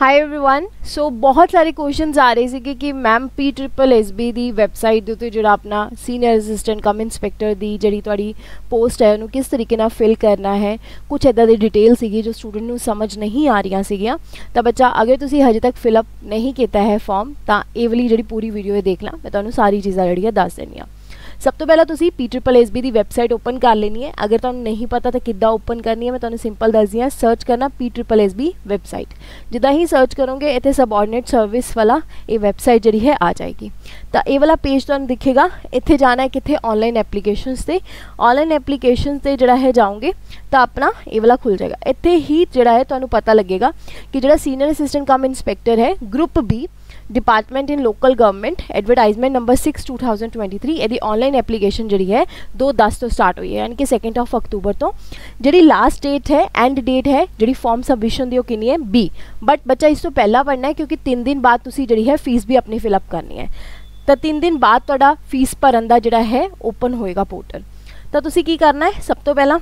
High everyone ਸੋ ਬਹੁਤ ਸਾਰੇ questions ਆ ਰਹੇ ਸੀਗੇ ਕਿ ma'am P triple S B ਦੀ ਵੈਬਸਾਈਟ ਦੇ ਉੱਤੇ ਜਿਹੜਾ ਆਪਣਾ ਸੀਨੀਅਰ ਅਸਿਸਟੈਂਟ ਕਮ ਇਨਸਪੈਕਟਰ ਦੀ ਜਿਹੜੀ ਤੁਹਾਡੀ ਪੋਸਟ ਹੈ ਉਹਨੂੰ ਕਿਸ ਤਰੀਕੇ ਨਾਲ ਫਿਲ ਕਰਨਾ ਹੈ ਕੁਝ ਇਦਾਂ ਦੀ ਡਿਟੇਲ ਸੀਗੀ ਜੋ ਸਟੂਡੈਂਟ ਨੂੰ ਸਮਝ ਨਹੀਂ ਆ ਰਹੀਆਂ ਸੀਗੀਆਂ ਤਾਂ ਬੱਚਾ ਅਗਰ ਤੁਸੀਂ ਹਜੇ ਤੱਕ ਫਿਲ ਅਪ ਨਹੀਂ ਕੀਤਾ ਹੈ ਫਾਰਮ ਤਾਂ ਇਹ ਵਾਲੀ ਜਿਹੜੀ ਪੂਰੀ ਵੀਡੀਓ ਇਹ ਦੇਖ ਲਾਂ ਮੈਂ ਤੁਹਾਨੂੰ ਸਾਰੀ ਚੀਜ਼ਾਂ ਜਿਹੜੀਆਂ ਦੱਸ ਦਿੰਨੀ ਆ ਸਭ ਤੋਂ ਪਹਿਲਾਂ ਤੁਸੀਂ PSSB ਦੀ ਵੈਬਸਾਈਟ ਓਪਨ ਕਰ ਲੈਣੀ ਹੈ। ਅਗਰ ਤੁਹਾਨੂੰ ਨਹੀਂ ਪਤਾ ਤਾਂ ਕਿੱਦਾਂ ਓਪਨ ਕਰਨੀ ਹੈ, ਮੈਂ ਤੁਹਾਨੂੰ ਸਿੰਪਲ ਦੱਸਦੀ ਹਾਂ। ਸਰਚ ਕਰਨਾ PSSB ਵੈਬਸਾਈਟ ਜਿੱਦਾਂ ਹੀ ਸਰਚ ਕਰੋਗੇ, ਇੱਥੇ ਸਬਆਰਡੀਨੇਟ ਸਰਵਿਸ ਵਾਲਾ ਇਹ ਵੈਬਸਾਈਟ ਜਿਹੜੀ ਹੈ ਆ ਜਾਏਗੀ। ਤਾਂ ਇਹ ਵਾਲਾ ਪੇਜ ਤੁਹਾਨੂੰ ਦਿਖੇਗਾ। ਇੱਥੇ ਜਾਣਾ ਹੈ ਕਿੱਥੇ? ਆਨਲਾਈਨ ਐਪਲੀਕੇਸ਼ਨਸ ਤੇ। ਆਨਲਾਈਨ ਐਪਲੀਕੇਸ਼ਨਸ ਤੇ ਜਿਹੜਾ ਹੈ ਜਾਓਗੇ, ਤਾਂ ਆਪਣਾ ਇਹ ਵਾਲਾ ਖੁੱਲ ਜਾਏਗਾ। ਇੱਥੇ ਹੀ ਜਿਹੜਾ ਹੈ ਤੁਹਾਨੂੰ ਪਤਾ ਲੱਗੇਗਾ ਕਿ ਜਿਹੜਾ ਸੀਨੀਅਰ ਅਸਿਸਟੈਂਟ ਕਮ ਇਨਸਪੈਕਟਰ ਹੈ group B department in local government advertisement number 6 2023 ਇਹਦੀ ਆਨਲਾਈਨ ਐਪਲੀਕੇਸ਼ਨ ਜਿਹੜੀ ਹੈ 2/10 ਤੋਂ ਸਟਾਰਟ ਹੋਈ ਹੈ ਯਾਨੀ ਕਿ 2nd ਆਫ ਅਕਤੂਬਰ ਤੋਂ ਜਿਹੜੀ ਲਾਸਟ ਡੇਟ ਹੈ ਐਂਡ ਡੇਟ ਹੈ ਜਿਹੜੀ ਫਾਰਮ ਸਬਮਿਸ਼ਨ ਦੀ ਉਹ ਕਿੰਨੀ ਹੈ ਬੀ ਬਟ ਬੱਚਾ ਇਸ ਤੋਂ ਪਹਿਲਾਂ ਪੜਨਾ ਹੈ ਕਿਉਂਕਿ 3 ਦਿਨ ਬਾਅਦ ਤੁਸੀਂ ਜਿਹੜੀ ਹੈ ਫੀਸ ਵੀ ਆਪਣੀ ਫਿਲ ਅਪ ਕਰਨੀ ਹੈ ਤਾਂ 3 ਦਿਨ ਬਾਅਦ ਤੁਹਾਡਾ ਫੀਸ ਭਰਨ ਦਾ ਜਿਹੜਾ ਹੈ ਓਪਨ ਹੋਏਗਾ ਪੋਰਟਲ ਤਾਂ ਤੁਸੀਂ ਕੀ ਕਰਨਾ ਹੈ ਸਭ ਤੋਂ ਪਹਿਲਾਂ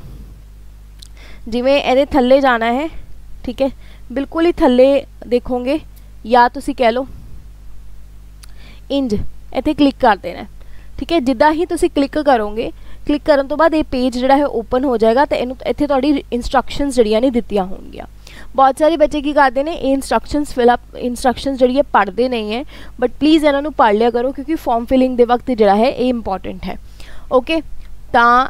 ਜਿਵੇਂ ਇਹਦੇ ਥੱਲੇ ਜਾਣਾ ਹੈ ਠੀਕ ਹੈ ਬਿਲਕੁਲ ਹੀ ਥੱਲੇ ਦੇਖੋਗੇ ਜਾਂ ਤੁਸੀਂ ਕਹਿ ਲਓ ਇੰਜ ਇੱਥੇ ਕਲਿੱਕ ਕਰ ਦੇਣਾ। ਠੀਕ ਹੈ? ਜਿੱਦਾਂ ਹੀ ਤੁਸੀਂ ਕਲਿੱਕ ਕਰੋਗੇ ਕਲਿੱਕ ਕਰਨ ਤੋਂ ਬਾਅਦ ਇਹ ਪੇਜ ਜਿਹੜਾ ਹੈ ਓਪਨ ਹੋ ਜਾਏਗਾ ਤੇ ਇਹਨੂੰ ਇੱਥੇ ਤੁਹਾਡੀ ਇਨਸਟਰਕਸ਼ਨਸ ਜਿਹੜੀਆਂ ਨੇ ਦਿੱਤੀਆਂ ਹੋਣਗੀਆਂ। ਬਹੁਤ ਸਾਰੇ ਬੱਚੇ ਕੀ ਕਰਦੇ ਨੇ, ਇਹ ਇਨਸਟਰਕਸ਼ਨਸ ਫਿਲ ਅਪ ਇਨਸਟਰਕਸ਼ਨਸ ਜਿਹੜੀ ਹੈ ਪੜ੍ਹਦੇ ਨਹੀਂ ਹੈ ਬਟ ਪਲੀਜ਼ ਇਹਨਾਂ ਨੂੰ ਪੜ੍ਹ ਲਿਆ ਕਰੋ ਕਿਉਂਕਿ ਫਾਰਮ ਫਿਲਿੰਗ ਦੇ ਵਕਤ ਜਿਹੜਾ ਹੈ ਇਹ ਇੰਪੋਰਟੈਂਟ ਹੈ। ਓਕੇ ਤਾਂ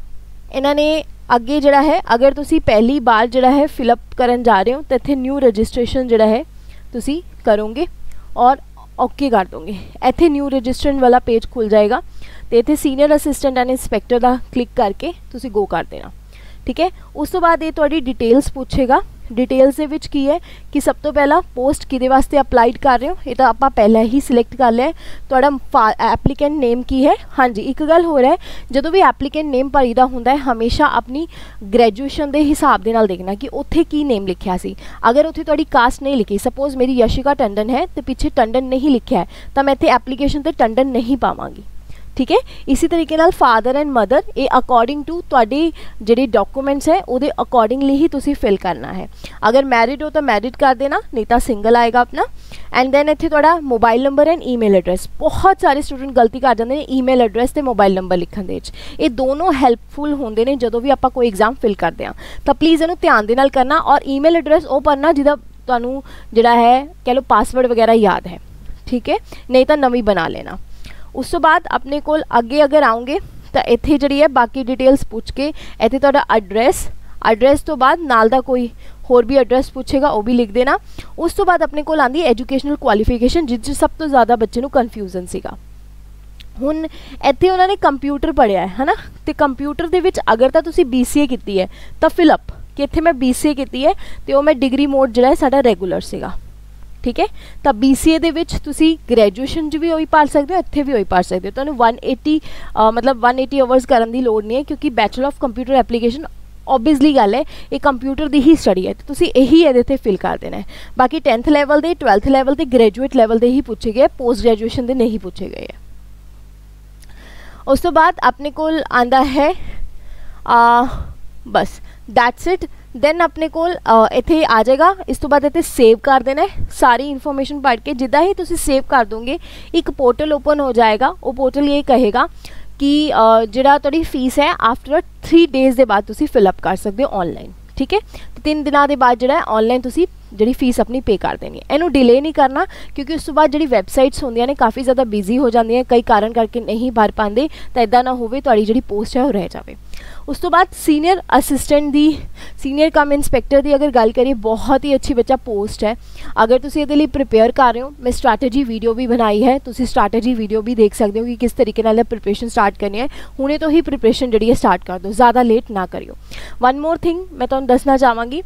ਇਹਨਾਂ ਨੇ ਅੱਗੇ ਜਿਹੜਾ ਹੈ, ਅਗਰ ਤੁਸੀਂ ਪਹਿਲੀ ਵਾਰ ਜਿਹੜਾ ਹੈ ਫਿਲ ਅਪ ਕਰਨ ਜਾ ਰਹੇ ਹੋ, ਤਾਂ ਇੱਥੇ ਨਿਊ ਰਜਿਸਟ੍ਰੇਸ਼ਨ ਜਿਹੜਾ ਹੈ ਤੁਸੀਂ ਕਰੋਗੇ। ਔਰ ਓਕੇ ਕਰ ਦੋਗੇ। ਇੱਥੇ ਨਿਊ ਰਜਿਸਟ੍ਰੇਸ਼ਨ ਵਾਲਾ ਪੇਜ ਖੁੱਲ ਜਾਏਗਾ ਤੇ ਇੱਥੇ ਸੀਨੀਅਰ ਅਸਿਸਟੈਂਟ ਐਂਡ ਇਨਸਪੈਕਟਰ ਦਾ ਕਲਿੱਕ ਕਰਕੇ ਤੁਸੀਂ ਗੋ ਕਰ ਦੇਣਾ। ਠੀਕ ਹੈ? ਉਸ ਤੋਂ ਬਾਅਦ ਇਹ ਤੁਹਾਡੀ ਡਿਟੇਲਸ ਪੁੱਛੇਗਾ ਡਿਟੇਲਸ ਦੇ ਵਿੱਚ ਕੀ ਹੈ ਕਿ ਸਭ ਤੋਂ ਪਹਿਲਾਂ ਪੋਸਟ ਕਿਹਦੇ ਵਾਸਤੇ ਅਪਲਾਈਡ ਕਰ ਰਹੇ ਹੋ? ਇਹ ਤਾਂ ਆਪਾਂ ਪਹਿਲਾਂ ਹੀ ਸਿਲੈਕਟ ਕਰ ਲਿਆ ਤੁਹਾਡਾ ਐਪਲੀਕੈਂਟ ਨੇਮ ਕੀ ਹੈ? ਹਾਂਜੀ, ਇੱਕ ਗੱਲ ਹੋਰ ਹੈ, ਜਦੋਂ ਵੀ ਐਪਲੀਕੈਂਟ ਨੇਮ ਭਰੀਦਾ ਹੁੰਦਾ ਹੈ, ਹਮੇਸ਼ਾ ਆਪਣੀ ਗ੍ਰੈਜੂਏਸ਼ਨ ਦੇ ਹਿਸਾਬ ਦੇ ਨਾਲ ਦੇਖਣਾ ਕਿ ਉੱਥੇ ਕੀ ਨੇਮ ਲਿਖਿਆ ਸੀ। ਅਗਰ ਉੱਥੇ ਤੁਹਾਡੀ ਕਾਸਟ ਨਹੀਂ ਲਿਖੀ ਸਪੋਜ਼ ਮੇਰੀ ਯਸ਼ਿਕਾ ਟੰਡਨ ਹੈ ਤੇ ਪਿੱਛੇ ਟੰਡਨ ਨਹੀਂ ਲਿਖਿਆ ਤਾਂ ਮੈਂ ਇੱਥੇ ਐਪਲੀਕੇਸ਼ਨ ਤੇ ਟੰਡਨ ਨਹੀਂ ਪਾਵਾਂਗੀ। ਠੀਕ ਹੈ? ਇਸੇ ਤਰੀਕੇ ਨਾਲ ਫਾਦਰ ਐਂਡ ਮਦਰ ਇਹ ਅਕੋਰਡਿੰਗ ਟੂ ਤੁਹਾਡੀ ਜਿਹੜੇ ਡਾਕੂਮੈਂਟਸ ਹੈ, ਉਹਦੇ ਅਕੋਰਡਿੰਗਲੀ ਹੀ ਤੁਸੀਂ ਫਿਲ ਕਰਨਾ ਹੈ। ਅਗਰ ਮੈਰਿਡ ਹੋ ਤਾਂ ਮੈਰਿਡ ਕਰ ਦੇਣਾ, ਨਹੀਂ ਤਾਂ ਸਿੰਗਲ ਆਏਗਾ ਆਪਣਾ। ਐਂਡ ਦੈਨ ਇੱਥੇ ਤੁਹਾਡਾ mobile number and email address ਬਹੁਤ ਸਾਰੇ ਸਟੂਡੈਂਟ ਗਲਤੀ ਕਰ ਜਾਂਦੇ ਨੇ ਈਮੇਲ ਐਡਰੈਸ ਤੇ ਮੋਬਾਈਲ ਨੰਬਰ ਲਿਖਣ ਦੇ ਵਿੱਚ। ਇਹ ਦੋਨੋਂ ਹੈਲਪਫੁਲ ਹੁੰਦੇ ਨੇ ਜਦੋਂ ਵੀ ਆਪਾਂ ਕੋਈ ਐਗਜ਼ਾਮ ਫਿਲ ਕਰਦੇ ਹਾਂ। ਤਾਂ ਪਲੀਜ਼ ਇਹਨੂੰ ਧਿਆਨ ਦੇ ਨਾਲ ਕਰਨਾ ਔਰ ਈਮੇਲ ਐਡਰੈਸ ਉਹ ਭਰਨਾ ਜਿਹਦਾ ਤੁਹਾਨੂੰ ਜਿਹੜਾ ਹੈ, ਕਹਿ ਲਓ ਪਾਸਵਰਡ ਵਗੈਰਾ ਯਾਦ ਹੈ। ਠੀਕ ਹੈ? ਨਹੀਂ ਤਾਂ ਨਵੀਂ ਬਣਾ ਲੈਣਾ। ਉਸ ਤੋਂ ਬਾਅਦ ਆਪਣੇ ਕੋਲ ਅੱਗੇ ਅਗਰ ਆਉਂਗੇ, ਤਾਂ ਇੱਥੇ ਜਿਹੜੀ ਹੈ ਬਾਕੀ ਡਿਟੇਲਸ ਪੁੱਛ ਕੇ ਇੱਥੇ ਤੁਹਾਡਾ ਐਡਰੈਸ ਐਡਰੈਸ ਤੋਂ ਬਾਅਦ ਨਾਲ ਦਾ ਕੋਈ ਹੋਰ ਵੀ ਐਡਰੈਸ ਪੁੱਛੇਗਾ, ਉਹ ਵੀ ਲਿਖ ਦੇਣਾ। ਉਸ ਤੋਂ ਬਾਅਦ ਆਪਣੇ ਕੋਲ ਆਂਦੀ ਐਜੂਕੇਸ਼ਨਲ ਕੁਆਲੀਫਿਕੇਸ਼ਨ ਜਿਸ 'ਚ ਸਭ ਤੋਂ ਜ਼ਿਆਦਾ ਬੱਚੇ ਨੂੰ ਕਨਫਿਊਜ਼ਨ ਸੀਗਾ। ਹੁਣ ਇੱਥੇ ਉਹਨਾਂ ਨੇ ਕੰਪਿਊਟਰ ਪੜਿਆ ਹੈ, ਹਨਾ? ਤੇ ਕੰਪਿਊਟਰ ਦੇ ਵਿੱਚ ਅਗਰ ਤਾਂ ਤੁਸੀਂ BCA ਕੀਤੀ ਹੈ, ਤਾਂ ਫਿਲ ਅਪ ਕਿ ਇੱਥੇ ਮੈਂ BCA ਕੀਤੀ ਹੈ, ਤੇ ਉਹ ਮੈਂ ਡਿਗਰੀ ਮੋਡ ਜਿਹੜਾ ਹੈ ਸਾਡਾ ਰੈਗੂਲਰ ਸੀਗਾ। ਠੀਕ ਹੈ ਤਾਂ BCA ਦੇ ਵਿੱਚ ਤੁਸੀਂ ਗ੍ਰੈਜੂਏਸ਼ਨ 'ਚ ਵੀ ਉਹੀ ਪੜ ਸਕਦੇ ਹੋ, ਇੱਥੇ ਵੀ ਉਹੀ ਪੜ ਸਕਦੇ ਹੋ। ਤੁਹਾਨੂੰ 180 ਮਤਲਬ 180 ਆਵਰਸ ਕਰਨ ਦੀ ਲੋੜ ਨਹੀਂ ਹੈ ਕਿਉਂਕਿ bachelor of computer application obviously ਗੱਲ ਹੈ, ਇਹ ਕੰਪਿਊਟਰ ਦੀ ਹੀ ਸਟੱਡੀ ਹੈ। ਤੁਸੀਂ ਇਹੀ ਇਹਦੇ ਤੇ ਫਿਲ ਕਰ ਦੇਣਾ ਹੈ। ਬਾਕੀ 10th ਲੈਵਲ ਦੇ 12th ਲੈਵਲ ਤੇ ਗ੍ਰੈਜੂਏਟ ਲੈਵਲ ਦੇ ਹੀ ਪੁੱਛੇ ਗਏ ਪੋਸਟ ਗ੍ਰੈਜੂਏਸ਼ਨ ਦੇ ਨਹੀਂ ਪੁੱਛੇ ਗਏ ਉਸ ਤੋਂ ਬਾਅਦ ਆਪਣੇ ਕੋਲ ਆਂਦਾ ਹੈ ਆ ਬਸ ਦੈਟਸ ਇਟ ਦੈਨ ਆਪਣੇ ਕੋਲ ਇੱਥੇ ਆ ਜਾਏਗਾ। ਇਸ ਤੋਂ ਬਾਅਦ ਇੱਥੇ ਸੇਵ ਕਰ ਦੇਣਾ ਸਾਰੀ ਇਨਫੋਰਮੇਸ਼ਨ ਪੜ ਕੇ ਜਿੱਦਾਂ ਹੀ ਤੁਸੀਂ ਸੇਵ ਕਰ ਦੋਗੇ, ਇੱਕ ਪੋਰਟਲ ਓਪਨ ਹੋ ਜਾਏਗਾ। ਉਹ ਪੋਰਟਲ ਇਹ ਕਹੇਗਾ ਕਿ ਜਿਹੜਾ ਤੁਹਾਡੀ ਫੀਸ ਹੈ ਆਫਟਰ 3 ਡੇਜ਼ ਦੇ ਬਾਅਦ ਤੁਸੀਂ ਫਿਲ ਅਪ ਕਰ ਸਕਦੇ ਹੋ ਆਨਲਾਈਨ ਠੀਕ ਹੈ? ਤਿੰਨ ਦਿਨਾਂ ਦੇ ਬਾਅਦ ਜਿਹੜਾ ਆਨਲਾਈਨ ਤੁਸੀਂ ਜਿਹੜੀ ਫੀਸ ਆਪਣੀ ਪੇ ਕਰ ਦੇਣੀ ਹੈ। ਇਹਨੂੰ ਡਿਲੇ ਨਹੀਂ ਕਰਨਾ, ਕਿਉਂਕਿ ਉਸ ਤੋਂ ਬਾਅਦ ਜਿਹੜੀ ਵੈਬਸਾਈਟਸ ਹੁੰਦੀਆਂ ਨੇ, ਕਾਫੀ ਜ਼ਿਆਦਾ ਬਿਜ਼ੀ ਹੋ ਜਾਂਦੀਆਂ ਕਈ ਕਾਰਨ ਕਰਕੇ ਨਹੀਂ ਭਰ ਪਾਉਂਦੇ, ਤਾਂ ਇਦਾਂ ਨਾ ਹੋਵੇ, ਤੁਹਾਡੀ ਜਿਹੜੀ ਪੋਸਟ ਹੈ, ਉਹ ਰਹਿ ਜਾਵੇ। ਉਸ ਤੋਂ ਬਾਅਦ ਸੀਨੀਅਰ ਅਸਿਸਟੈਂਟ ਦੀ ਸੀਨੀਅਰ ਕਮ ਇਨਸਪੈਕਟਰ ਦੀ ਅਗਰ ਗੱਲ ਕਰੀਏ, ਬਹੁਤ ਹੀ ਅੱਛੀ ਬੱਚਾ ਪੋਸਟ ਹੈ। ਅਗਰ ਤੁਸੀਂ ਇਹਦੇ ਲਈ ਪ੍ਰਿਪੇਅਰ ਕਰ ਰਹੇ ਹੋ, ਮੈਂ ਸਟ੍ਰੈਟਜੀ ਵੀਡੀਓ ਵੀ ਬਣਾਈ ਹੈ। ਤੁਸੀਂ ਸਟ੍ਰੈਟਜੀ ਵੀਡੀਓ ਵੀ ਦੇਖ ਸਕਦੇ ਹੋ ਕਿ ਕਿਸ ਤਰੀਕੇ ਨਾਲ ਪ੍ਰਿਪਰੇਸ਼ਨ ਸਟਾਰਟ ਕਰਨੀ ਹੈ। ਹੁਣੇ ਤੋਂ ਹੀ ਪ੍ਰਿਪਰੇਸ਼ਨ ਜਿਹੜੀ ਹੈ ਸਟਾਰਟ ਕਰ ਦਿਓ। ਜ਼ਿਆਦਾ ਲੇਟ ਨਾ ਕਰਿਓ। ਵਨ ਮੋਰ ਥਿੰਗ ਮੈਂ ਤੁਹਾਨੂੰ ਦੱਸਣਾ ਚਾਹਾਂਗੀ।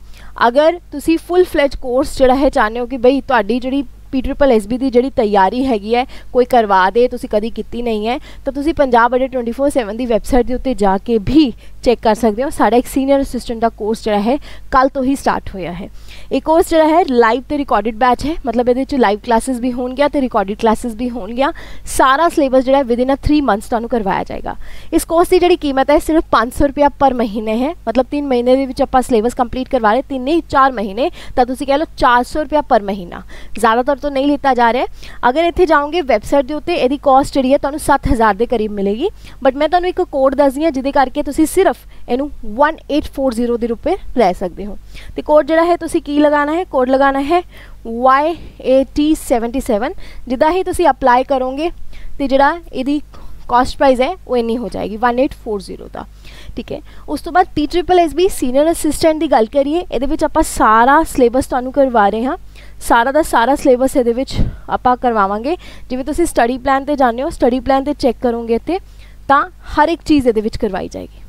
ਅਗਰ ਤੁਸੀਂ ਫੁੱਲ ਫਲੈਜ ਕੋਰਸ ਜਿਹੜਾ ਹੈ, ਚਾਹੁੰਦੇ ਹੋ ਕਿ ਬਈ ਤੁਹਾਡੀ ਜਿਹੜੀ ਪੀ ਟ੍ਰਿਪਲ ਐਸਬੀ ਦੀ ਜਿਹੜੀ ਤਿਆਰੀ ਹੈਗੀ ਹੈ, ਕੋਈ ਕਰਵਾ ਦੇ, ਤੁਸੀਂ ਕਦੀ ਕੀਤੀ ਨਹੀਂ ਹੈ, ਤਾਂ ਤੁਸੀਂ ਪੰਜਾਬ ਅਡੇ 24/7 ਦੀ ਵੈਬਸਾਈਟ ਦੇ ਉੱਤੇ ਜਾ ਕੇ ਵੀ ਚੈੱਕ ਕਰ ਸਕਦੇ ਹੋ ਸਾਡਾ ਇੱਕ ਸੀਨੀਅਰ ਅਸਿਸਟੈਂਟ ਦਾ ਕੋਰਸ ਜਿਹੜਾ ਹੈ ਕੱਲ ਤੋਂ ਹੀ ਸਟਾਰਟ ਹੋਇਆ ਹੈ ਇਹ ਕੋਰਸ ਜਿਹੜਾ ਹੈ ਲਾਈਵ ਤੇ ਰਿਕਾਰਡਡ ਬੈਚ ਹੈ ਮਤਲਬ ਇਹਦੇ ਵਿੱਚ ਲਾਈਵ ਕਲਾਸਿਸ ਵੀ ਹੋਣਗੀਆਂ ਤੇ ਰਿਕਾਰਡਡ ਕਲਾਸਿਸ ਵੀ ਹੋਣਗੀਆਂ। ਸਾਰਾ ਸਿਲੇਬਸ ਜਿਹੜਾ ਵਿਦ ਇਨ ਅ 3 ਮੰਥਸ ਤੁਹਾਨੂੰ ਕਰਵਾਇਆ ਜਾਏਗਾ। ਇਸ ਕੋਰਸ ਦੀ ਜਿਹੜੀ ਕੀਮਤ ਹੈ, ਸਿਰਫ 500 ਰੁਪਿਆ ਪਰ ਮਹੀਨੇ ਹੈ। ਮਤਲਬ 3 ਮਹੀਨੇ ਦੇ ਵਿੱਚ ਆਪਾਂ ਸਿਲੇਬਸ ਕੰਪਲੀਟ ਕਰਵਾ ਰਹੇ, ਤਿੰਨ ਨਹੀਂ 4 ਮਹੀਨੇ, ਤਾਂ ਤੁਸੀਂ ਕਹਿ ਲਓ 400 ਰੁਪਿਆ ਪਰ ਮਹੀਨਾ। ਜ਼ਿਆਦਾਤਰ ਤੋਂ ਨਹੀਂ ਲਿੱਤਾ ਜਾ ਰਿਹਾ ਅਗਰ ਇੱਥੇ ਜਾਓਗੇ ਵੈਬਸਾਈਟ ਦੇ ਉੱਤੇ ਇਹਦੀ ਕਾਸਟ ਜਿਹੜੀ ਹੈ, ਤੁਹਾਨੂੰ 7000 ਦੇ ਕਰੀਬ ਮਿਲੇਗੀ। ਬਟ ਮੈਂ ਤੁਹਾਨੂੰ ਇੱਕ ਕੋਡ ਦੱਸਦੀ ਹਾਂ, ਜਿਹਦੇ ਕਰਕੇ ਤੁਸੀਂ ਸਿਰਫ ਇਹਨੂੰ 1840 ਦੇ ਰੁਪਏ ਲੈ ਸਕਦੇ ਹੋ। ਤੇ ਕੋਡ ਜਿਹੜਾ ਹੈ ਤੁਸੀਂ ਕੀ ਲਗਾਉਣਾ ਹੈ? ਕੋਡ ਲਗਾਉਣਾ ਹੈ YAT77 ਜਿੱਦਾਂ ਹੀ ਤੁਸੀਂ ਅਪਲਾਈ ਕਰੋਗੇ ਤੇ ਜਿਹੜਾ ਇਹਦੀ ਕਾਸਟ ਪ੍ਰਾਈਸ ਹੈ ਉਹ ਇੰਨੀ ਹੋ ਜਾਏਗੀ 1840 ਦਾ। ਠੀਕ ਹੈ? ਉਸ ਤੋਂ ਬਾਅਦ P triple S B senior assistant ਦੀ ਗੱਲ ਕਰੀਏ, ਇਹਦੇ ਵਿੱਚ ਆਪਾਂ ਸਾਰਾ ਸਿਲੇਬਸ ਤੁਹਾਨੂੰ ਕਰਵਾ ਰਹੇ ਹਾਂ। ਸਾਰਾ ਦਾ ਸਾਰਾ ਸਿਲੇਬਸ ਇਹਦੇ ਵਿੱਚ ਆਪਾਂ ਕਰਵਾਵਾਂਗੇ। ਜਿਵੇਂ ਤੁਸੀਂ ਸਟੱਡੀ ਪਲਾਨ ਤੇ ਜਾਂਦੇ ਹੋ ਸਟੱਡੀ ਪਲਾਨ ਤੇ ਚੈੱਕ ਕਰੋਗੇ ਇੱਥੇ, ਤਾਂ ਹਰ ਇੱਕ ਚੀਜ਼ ਇਹਦੇ ਵਿੱਚ ਕਰਵਾਈ ਜਾਏਗੀ।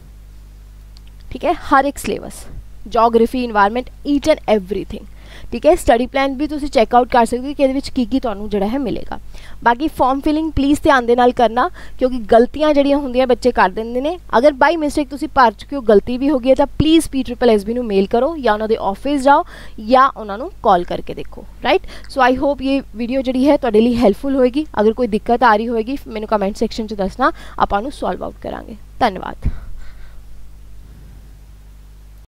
ठीक है? ਹਰ ਇੱਕ syllabus geography environment each and everything ਠੀਕ ਹੈ ਸਟੱਡੀ ਪਲਾਨ ਵੀ ਤੁਸੀਂ ਚੈੱਕ ਆਊਟ ਕਰ ਸਕਦੇ ਹੋ ਕਿ ਇਹਦੇ ਵਿੱਚ ਕੀ ਕੀ ਤੁਹਾਨੂੰ ਜਿਹੜਾ ਹੈ ਮਿਲੇਗਾ ਬਾਕੀ ਫਾਰਮ ਫਿਲਿੰਗ ਪਲੀਜ਼ ਧਿਆਨ ਦੇ ਨਾਲ ਕਰਨਾ ਕਿਉਂਕਿ ਗਲਤੀਆਂ ਜਿਹੜੀਆਂ ਹੁੰਦੀਆਂ ਬੱਚੇ ਕਰ ਦਿੰਦੇ ਨੇ ਅਗਰ ਬਾਈ ਮਿਸਟੇਕ ਤੁਸੀਂ ਭਰ ਚੁੱਕੇ ਹੋ ਗਲਤੀ ਵੀ ਹੋ ਗਈ ਹੈ ਤਾਂ ਪਲੀਜ਼ ਪੀ ਟ੍ਰਿਪਲ ਐਸਬੀ ਨੂੰ ਮੇਲ ਕਰੋ ਜਾਂ ਉਹਨਾਂ ਦੇ ਆਫਿਸ ਜਾਓ ਜਾਂ ਉਹਨਾਂ ਨੂੰ ਕਾਲ ਕਰਕੇ ਦੇਖੋ ਰਾਈਟ ਸੋ ਆਈ ਹੋਪ ਇਹ ਵੀਡੀਓ ਜਿਹੜੀ ਹੈ ਤੁਹਾਡੇ ਲਈ ਹੈਲਪਫੁਲ ਹੋਏਗੀ ਅਗਰ ਕੋਈ ਦਿੱਕਤ ਆ ਰਹੀ ਹੋਏਗੀ ਮੈਨੂੰ ਕਮੈਂਟ ਸੈਕਸ਼ਨ 'ਚ ਦੱਸਣਾ ਆਪਾਂ ਨੂੰ ਸੋਲਵ ਆਊਟ ਕਰਾਂਗੇ ਧੰਨਵਾਦ